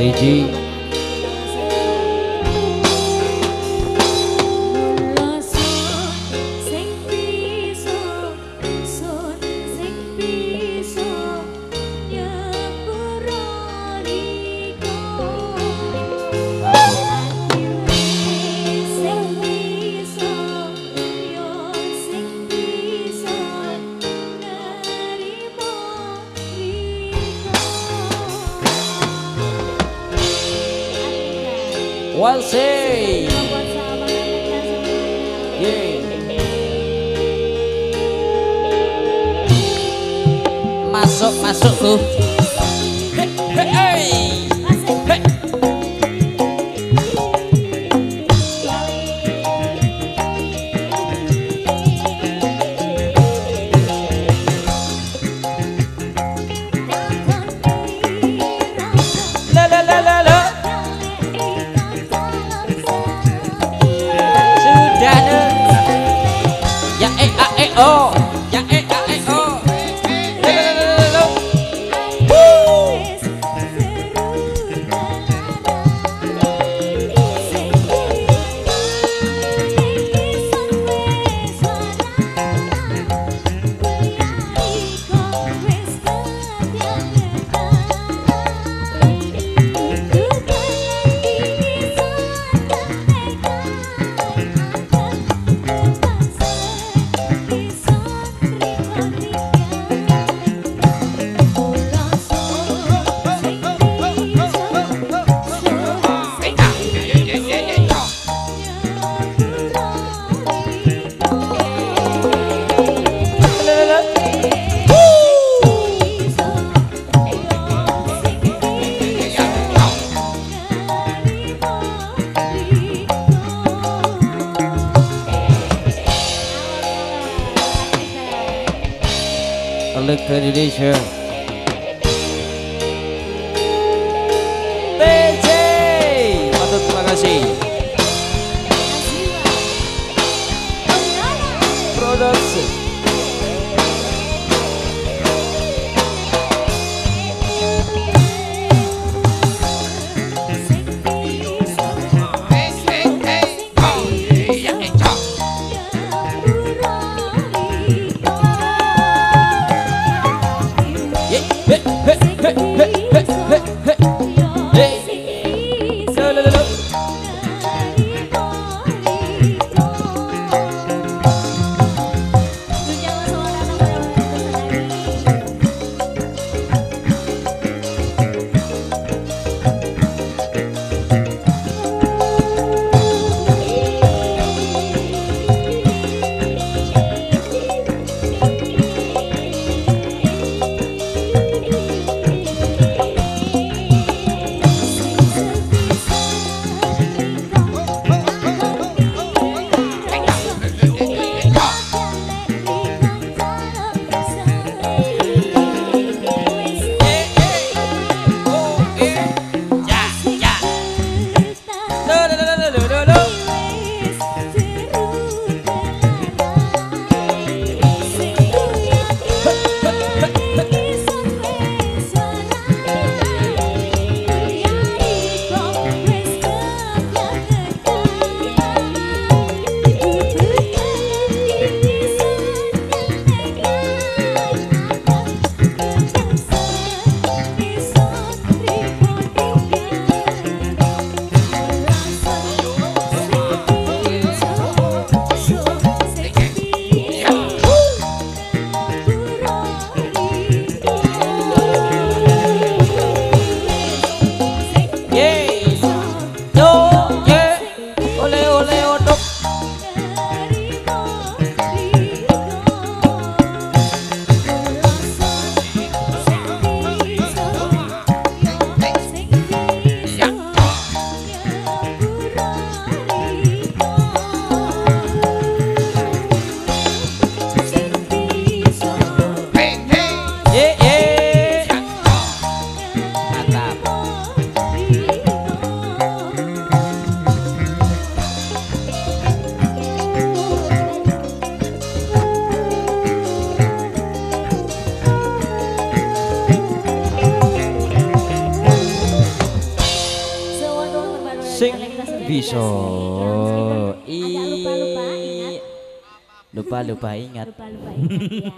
Benji. DJ Walsey Masuk masuk. tuh Sağlık ve sing bisa. lupa-lupa, ingat. Lupa-lupa ingat. Lupa-lupa ingat ya.